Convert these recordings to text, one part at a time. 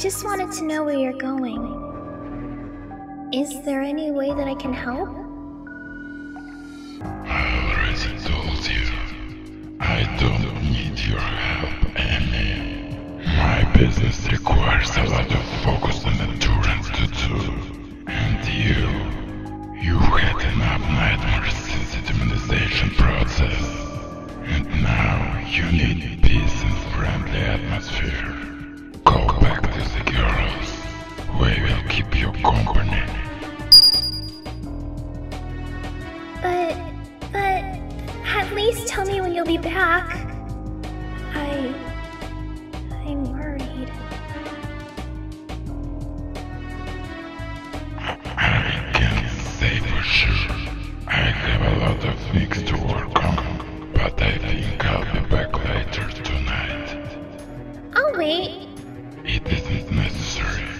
just wanted to know where you're going. Is there any way that I can help? I already told you. I don't need your help, Amy. My business requires a lot of focus and endurance to do. And you, you had enough nightmares since the demonization process. And now you need peace and friendly atmosphere. Keep you company. But, but, at least tell me when you'll be back. I, I'm worried. I can't say for sure. I have a lot of things to work on, but I think I'll be back later tonight. I'll wait. It isn't necessary.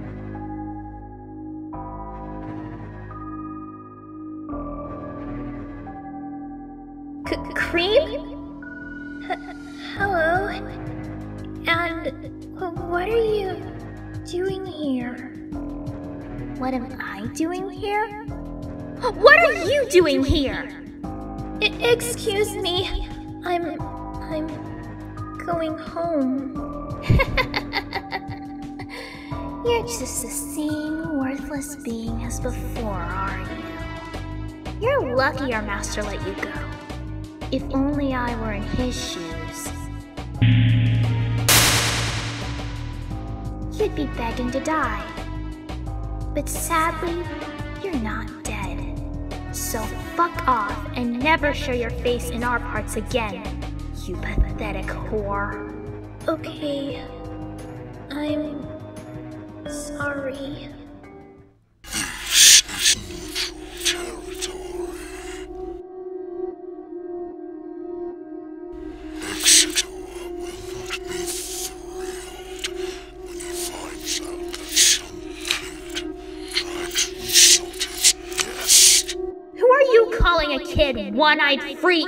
what are you doing here? What am I doing here? What are you doing here? I- excuse me. I'm. I'm going home. You're just the same worthless being as before, are you? You're lucky our master let you go. If only I were in his shoes. You'd be begging to die. But sadly, you're not dead. So fuck off and never show your face in our parts again, you pathetic whore. Okay. I'm sorry. Kid, one-eyed freak?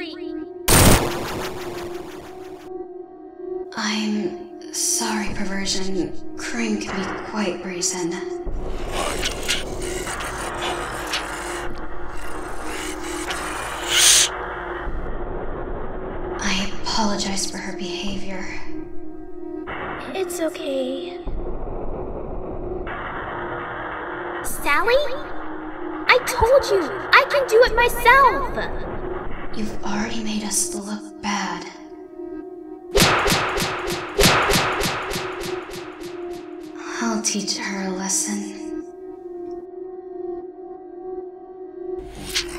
I'm sorry, Pervision. Cream can be quite brazen. I don't need an apology. I apologize for her behavior. It's okay. Sally? I told you, I can do it myself! You've already made us look bad. I'll teach her a lesson. Would you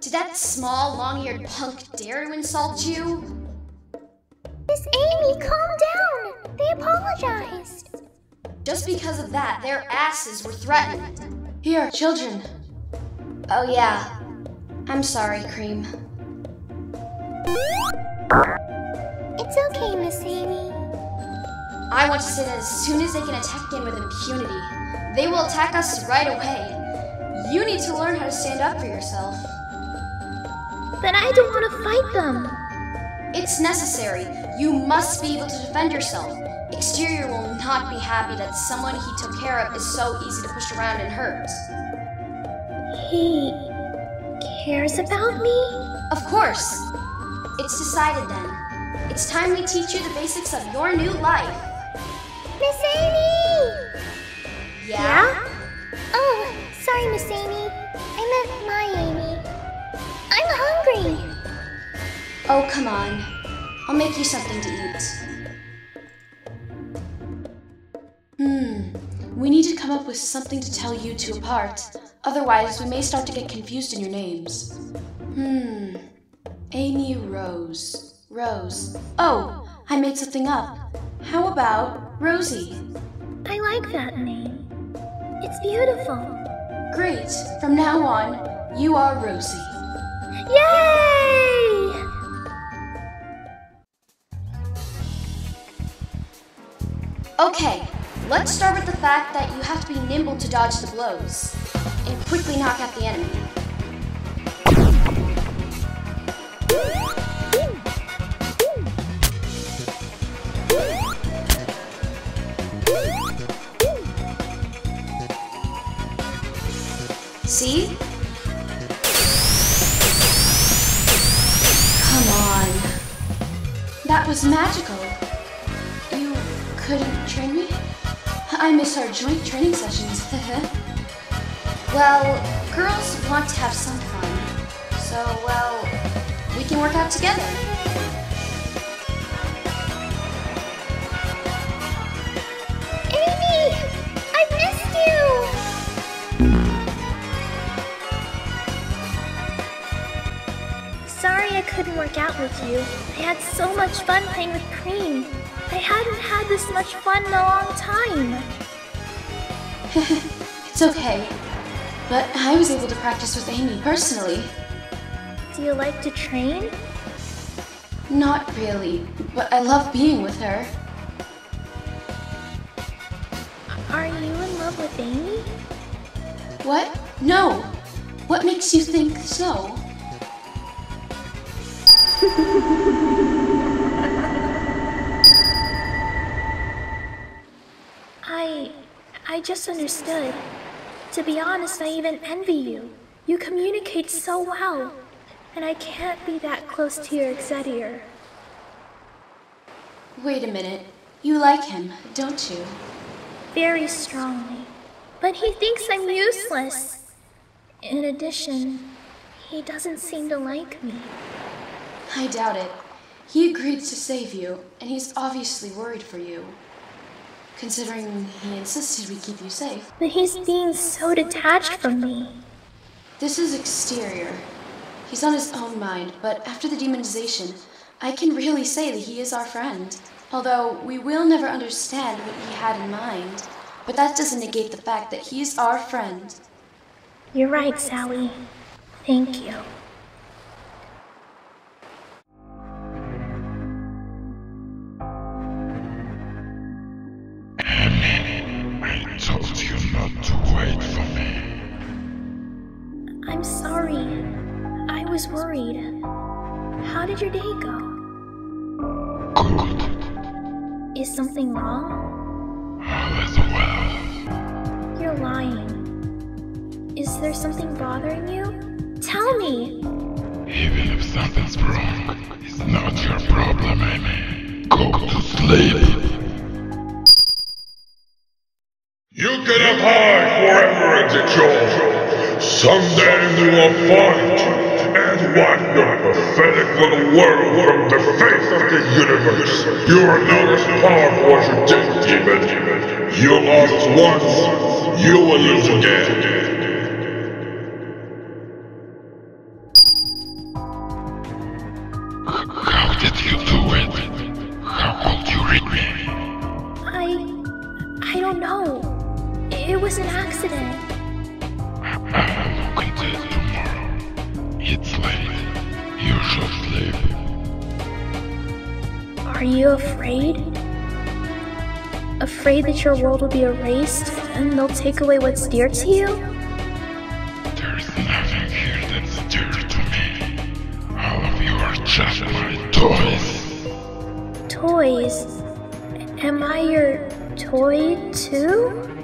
Did that small, long-eared punk dare to insult you? Miss Amy, calm down! They apologized. Just because of that, their asses were threatened. Here, children. Oh yeah. I'm sorry, Cream. It's okay, Miss Amy. I want to say that as soon as they can attack again with impunity, they will attack us right away. You need to learn how to stand up for yourself. But I don't want to fight them. It's necessary. You must be able to defend yourself. Exetior will not be happy that someone he took care of is so easy to push around and hurt. He cares about me? Of course. It's decided then. It's time we teach you the basics of your new life. Miss Amy! Yeah? Oh, sorry, Miss Amy. I meant my Amy. Hungry. Oh, come on. I'll make you something to eat. Hmm. We need to come up with something to tell you two apart. Otherwise, we may start to get confused in your names. Hmm. Amy Rose. Rose. Oh, I made something up. How about Rosy? I like that name. It's beautiful. Great. From now on, you are Rosy. Yay! Okay, let's start with the fact that you have to be nimble to dodge the blows and quickly knock out the enemy. That was magical. You couldn't train me? I miss our joint training sessions. well, girls want to have some fun. So, well, we can work out together. Out with you. I had so much fun playing with Cream. I hadn't had this much fun in a long time. It's okay. But I was able to practice with Amy personally. Do you like to train? Not really, but I love being with her. Are you in love with Amy? What? No! What makes you think so? I. I just understood. To be honest, I even envy you. You communicate so well. And I can't be that close to your Exetior. Wait a minute. You like him, don't you? Very strongly. But he thinks I'm useless. In addition, he doesn't seem to like me. I doubt it. He agreed to save you, and he's obviously worried for you. Considering he insisted we keep you safe. But he's being so detached from me. This is Exetior. He's on his own mind, but after the demonization, I can really say that he is our friend. Although we will never understand what he had in mind. But that doesn't negate the fact that he is our friend. You're right, Sally. Thank you. How did your day go? Good. Is something wrong? Is well. You're lying. Is there something bothering you? Tell me! Even if something's wrong, it's not your problem, Amy. Go to sleep. You cannot hide forever in the cold. Someday we will find you wipe your pathetic little world from the face of the universe. You are not as powerful as you think, demon. You lost once, you will lose again. It's late. You should sleep. Are you afraid? Afraid that your world will be erased and they'll take away what's dear to you? There's nothing here that's dear to me. All of you are just my toys. Toys? Am I your toy too?